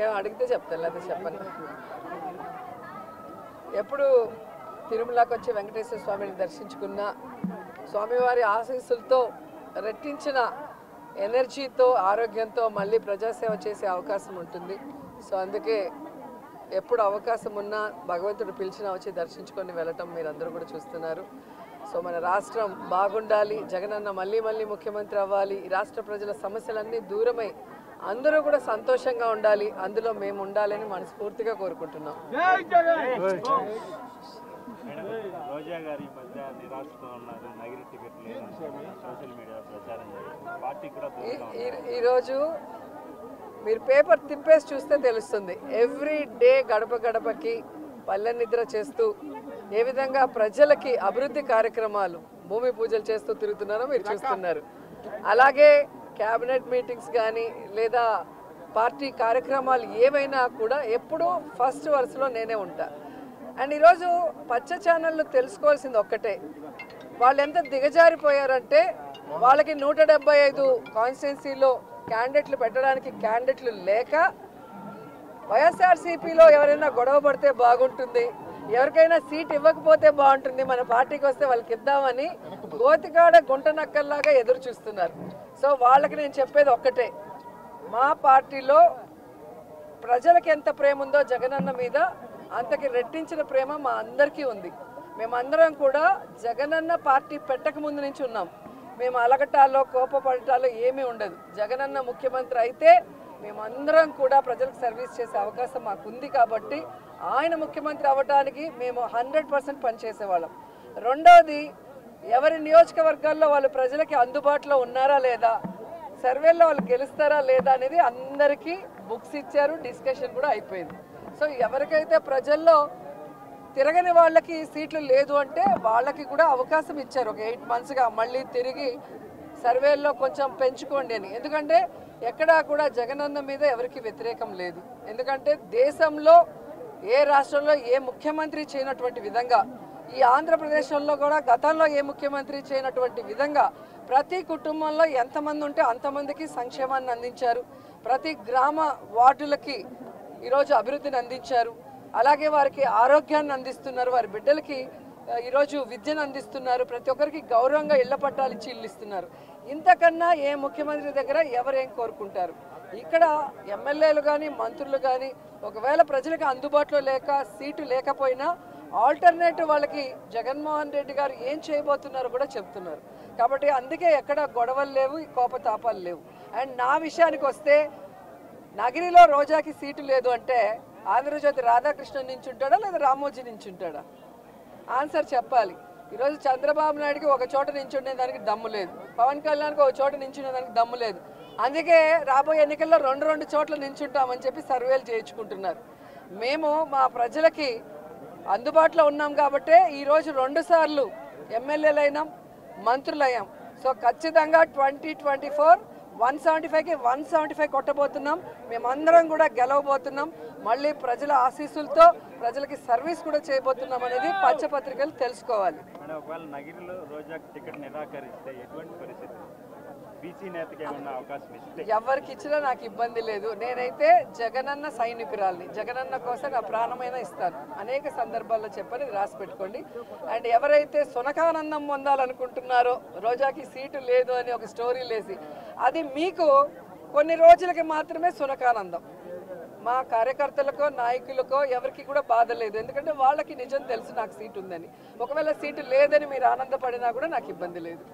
ఏం అడిగితే చెప్తాను లేదా చెప్పను. ఎప్పుడు తిరుమలకి వచ్చి వెంకటేశ్వర స్వామిని దర్శించుకున్న స్వామివారి ఆశీస్సులతో రెట్టించిన ఎనర్జీతో ఆరోగ్యంతో మళ్ళీ ప్రజాసేవ చేసే అవకాశం ఉంటుంది. సో అందుకే ఎప్పుడు అవకాశం ఉన్నా భగవంతుడు పిలిచినా వచ్చి దర్శించుకొని వెళ్ళటం మీరందరూ కూడా చూస్తున్నారు. సో మన రాష్ట్రం బాగుండాలి. జగనన్న మళ్ళీ మళ్ళీ ముఖ్యమంత్రి అవ్వాలి. రాష్ట్ర ప్రజల సమస్యలన్నీ దూరమై అందరూ కూడా సంతోషంగా ఉండాలి. అందులో మేము ఉండాలని మనస్ఫూర్తిగా కోరుకుంటున్నాం. మేడం రోజా గారి ఈ మధ్య నిరాశతో ఉన్నారు నగిరి టికెట్ లేదని సోషల్ మీడియా ప్రచారం జరిగింది. పార్టీ కూడా ఈ- దూరంగా ఈ- ఈరోజు మీరు పేపర్ తిప్పేసి చూస్తే తెలుస్తుంది. ఎవ్రీ డే గడప గడపకి పల్లె నిద్ర చేస్తూ ఏ విధంగా ప్రజలకి అభివృద్ధి కార్యక్రమాలు భూమి పూజలు చేస్తూ తిరుగుతున్నారో మీరు చూస్తున్నారు. అలాగే క్యాబినెట్ మీటింగ్స్ కానీ లేదా పార్టీ కార్యక్రమాలు ఏవైనా కూడా ఎప్పుడూ ఫస్ట్ వరుసలో నేనే ఉంటా. అండ్ ఈరోజు పచ్చ ఛానళ్ళు తెలుసుకోవాల్సింది ఒక్కటే. వాళ్ళు ఎంత దిగజారిపోయారంటే వాళ్ళకి నూట డెబ్బై ఐదు కాన్స్టిట్యున్సీలో క్యాండిడేట్లు పెట్టడానికి క్యాండిడేట్లు లేక వైఎస్ఆర్సీపీలో ఎవరైనా గొడవ పడితే బాగుంటుంది. ఎవరికైనా సీట్ ఇవ్వకపోతే బాగుంటుంది. మన పార్టీకి వస్తే వాళ్ళకి ఇద్దామని గోతికాడ గుంట నక్కల్లాగా ఎదురు చూస్తున్నారు. సో వాళ్ళకి నేను చెప్పేది ఒక్కటే. మా పార్టీలో ప్రజలకు ఎంత ప్రేమ ఉందో జగనన్న మీద అంతకి రెట్టించిన ప్రేమ మా అందరికీ ఉంది. మేమందరం కూడా జగనన్న పార్టీ పెట్టక ముందు నుంచి ఉన్నాం. మేము అలగటాల్లో కోపపడటాల్లో ఏమీ ఉండదు. జగనన్న ముఖ్యమంత్రి అయితే మేమందరం కూడా ప్రజలకు సర్వీస్ చేసే అవకాశం మాకుంది కాబట్టి ఆయన ముఖ్యమంత్రి అవ్వడానికి మేము హండ్రెడ్ పర్సెంట్ పనిచేసేవాళ్ళం. రెండవది ఎవరి నియోజకవర్గాల్లో వాళ్ళు ప్రజలకి అందుబాటులో ఉన్నారా లేదా సర్వేలో వాళ్ళు గెలుస్తారా లేదా అనేది అందరికీ బుక్స్ ఇచ్చారు డిస్కషన్ కూడా అయిపోయింది. సో ఎవరికైతే ప్రజల్లో తిరగని వాళ్ళకి సీట్లు లేదు అంటే వాళ్ళకి కూడా అవకాశం ఇచ్చారు. ఒక ఎయిట్ మంత్స్గా మళ్ళీ తిరిగి సర్వేల్లో కొంచెం పెంచుకోండి అని. ఎందుకంటే ఎక్కడా కూడా జగనన్న మీద ఎవరికి వ్యతిరేకం లేదు. ఎందుకంటే దేశంలో ఏ రాష్ట్రంలో ఏ ముఖ్యమంత్రి చేయనటువంటి విధంగా ఈ ఆంధ్రప్రదేశ్లో కూడా గతంలో ఏ ముఖ్యమంత్రి చేయనటువంటి విధంగా ప్రతి కుటుంబంలో ఎంతమంది ఉంటే అంతమందికి సంక్షేమాన్ని అందించారు. ప్రతి గ్రామ వార్డులకి ఈరోజు అభివృద్ధిని అందించారు. అలాగే వారికి ఆరోగ్యాన్ని అందిస్తున్నారు. వారి బిడ్డలకి ఈరోజు విద్యను అందిస్తున్నారు. ప్రతి ఒక్కరికి గౌరవంగా ఇళ్ళ పట్టాలు ఇచ్చి ఇల్లు ఇస్తున్నారు. ఇంతకన్నా ఏ ముఖ్యమంత్రి దగ్గర ఎవరేం కోరుకుంటారు? ఇక్కడ ఎమ్మెల్యేలు కానీ మంత్రులు కానీ ఒకవేళ ప్రజలకు అందుబాటులో లేక సీటు లేకపోయినా ఆల్టర్నేటివ్ వాళ్ళకి జగన్మోహన్ రెడ్డి గారు ఏం చేయబోతున్నారో కూడా చెప్తున్నారు. కాబట్టి అందుకే ఎక్కడ గొడవలు లేవు ఈ కోపతాపాలు లేవు. అండ్ నా విషయానికి వస్తే నగిరిలో రోజాకి సీటు లేదు అంటే ఆంధ్రజ్యోతి రాధాకృష్ణన్ నుంచి ఉంటాడా లేదా రామోజీ నుంచి ఉంటాడా ఆన్సర్ చెప్పాలి. ఈరోజు చంద్రబాబు నాయుడుకి ఒక చోట నించుండే దానికి దమ్ము లేదు. పవన్ కళ్యాణ్కి ఒక చోట నించునే దానికి దమ్ము లేదు. అందుకే రాబోయే ఎన్నికల్లో రెండు రెండు చోట్ల నించుంటామని చెప్పి సర్వేలు చేయించుకుంటున్నారు. మేము మా ప్రజలకి అందుబాటులో ఉన్నాం కాబట్టే ఈరోజు రెండు సార్లు ఎమ్మెల్యేలైనాం మంత్రులయ్యాం. సో ఖచ్చితంగా twenty twenty four one seventy ఫైవ్కి వన్ సెవెంటీ ఫైవ్ కొట్టబోతున్నాం. మేమందరం కూడా గెలవబోతున్నాం. మళ్ళీ ప్రజల ఆశీస్సులతో ప్రజలకి సర్వీస్ కూడా చేయబోతున్నాం అనేది పచ్చపత్రికలు తెలుసుకోవాలి. ఎవరికి ఇచ్చినా నాకు ఇబ్బంది లేదు. నేనైతే జగనన్న సైనికురాల్ని జగనన్న కోసం నా ప్రాణమైనా ఇస్తాను. అనేక సందర్భాల్లో చెప్పని రాసి పెట్టుకోండి. అండ్ ఎవరైతే సునకానందం పొందాలనుకుంటున్నారో రోజాకి సీటు లేదు అని ఒక స్టోరీ లేసి అది మీకు కొన్ని రోజులకి మాత్రమే సునకానందం. మా కార్యకర్తలకో నాయకులకో ఎవరికి కూడా బాధ లేదు. ఎందుకంటే వాళ్ళకి నిజం తెలుసు నాకు సీటు ఉందని. ఒకవేళ సీటు లేదని మీరు ఆనందపడినా కూడా నాకు ఇబ్బంది లేదు.